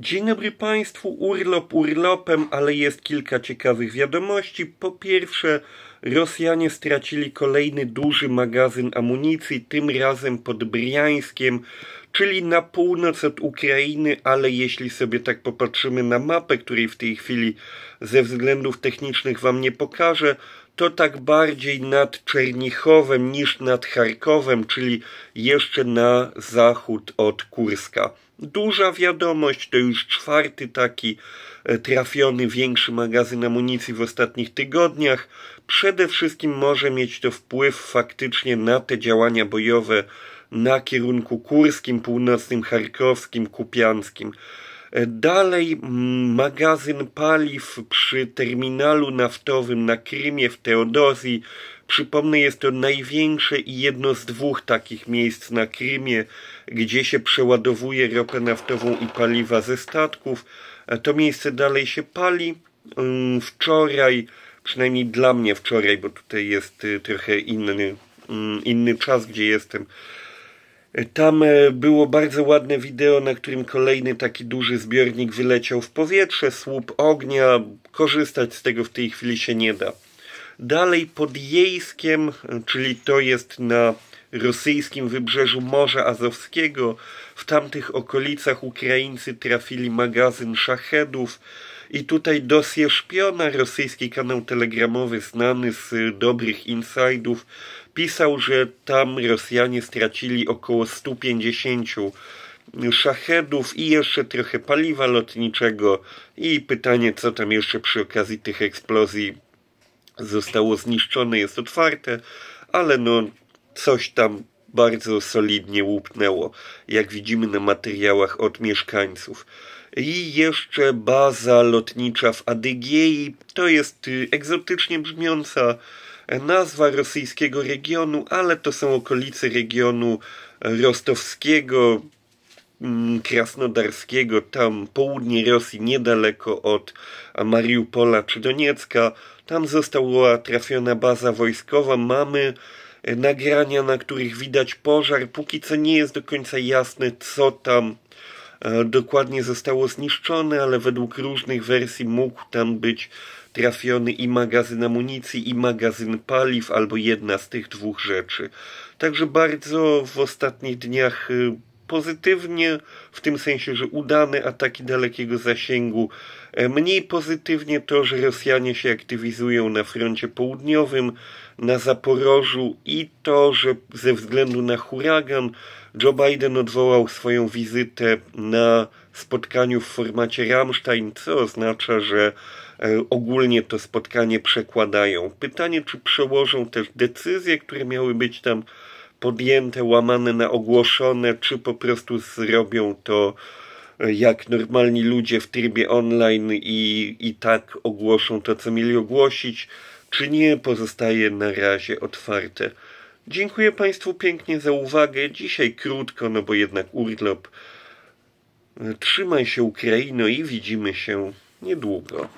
Dzień dobry Państwu, urlop urlopem, ale jest kilka ciekawych wiadomości. Po pierwsze, Rosjanie stracili kolejny duży magazyn amunicji, tym razem pod Briańskiem, czyli na północ od Ukrainy, ale jeśli sobie tak popatrzymy na mapę, której w tej chwili ze względów technicznych Wam nie pokażę, to tak bardziej nad Czernichowem niż nad Charkowem, czyli jeszcze na zachód od Kurska. Duża wiadomość, to już czwarty taki e, trafiony większy magazyn amunicji w ostatnich tygodniach. Przede wszystkim może mieć to wpływ faktycznie na te działania bojowe na kierunku kurskim, północnym, charkowskim, kupianskim. E, dalej magazyn paliw przy terminalu naftowym na Krymie w Teodozji. Przypomnę, jest to największe i jedno z dwóch takich miejsc na Krymie, gdzie się przeładowuje ropę naftową i paliwa ze statków. E, to miejsce dalej się pali. Mm, wczoraj, przynajmniej dla mnie wczoraj, bo tutaj jest y, trochę inny, mm, inny czas, gdzie jestem, tam e, było bardzo ładne wideo, na którym kolejny taki duży zbiornik wyleciał w powietrze, słup ognia. Korzystać z tego w tej chwili się nie da. Dalej pod Jejskiem, czyli to jest na rosyjskim wybrzeżu Morza Azowskiego, w tamtych okolicach Ukraińcy trafili magazyn szachedów i tutaj dosie szpiona, rosyjski kanał telegramowy znany z dobrych insidów, pisał, że tam Rosjanie stracili około 150 szachedów i jeszcze trochę paliwa lotniczego. I pytanie, co tam jeszcze przy okazji tych eksplozji zostało zniszczone jest otwarte, ale no coś tam bardzo solidnie łupnęło, jak widzimy na materiałach od mieszkańców. I jeszcze baza lotnicza w Adygiei, to jest y, egzotycznie brzmiąca nazwa rosyjskiego regionu, ale to są okolice regionu rostowskiego, mm, krasnodarskiego, tam południe Rosji, niedaleko od Mariupola czy Doniecka. Tam została trafiona baza wojskowa. Mamy e, nagrania, na których widać pożar. Póki co nie jest do końca jasne, co tam e, dokładnie zostało zniszczone, ale według różnych wersji mógł tam być trafiony i magazyn amunicji, i magazyn paliw, albo jedna z tych dwóch rzeczy. Także bardzo w ostatnich dniach y, pozytywnie, w tym sensie, że udane ataki dalekiego zasięgu. E, mniej pozytywnie to, że Rosjanie się aktywizują na froncie południowym, na Zaporożu i to, że ze względu na huragan Joe Biden odwołał swoją wizytę na spotkaniu w formacie Rammstein, co oznacza, że e, ogólnie to spotkanie przekładają. Pytanie, czy przełożą też decyzje, które miały być tam podjęte, łamane na ogłoszone, czy po prostu zrobią to e, jak normalni ludzie w trybie online i, i tak ogłoszą to, co mieli ogłosić, czy nie, pozostaje na razie otwarte. Dziękuję Państwu pięknie za uwagę. Dzisiaj krótko, no bo jednak urlop. Trzymaj się Ukraino i widzimy się niedługo.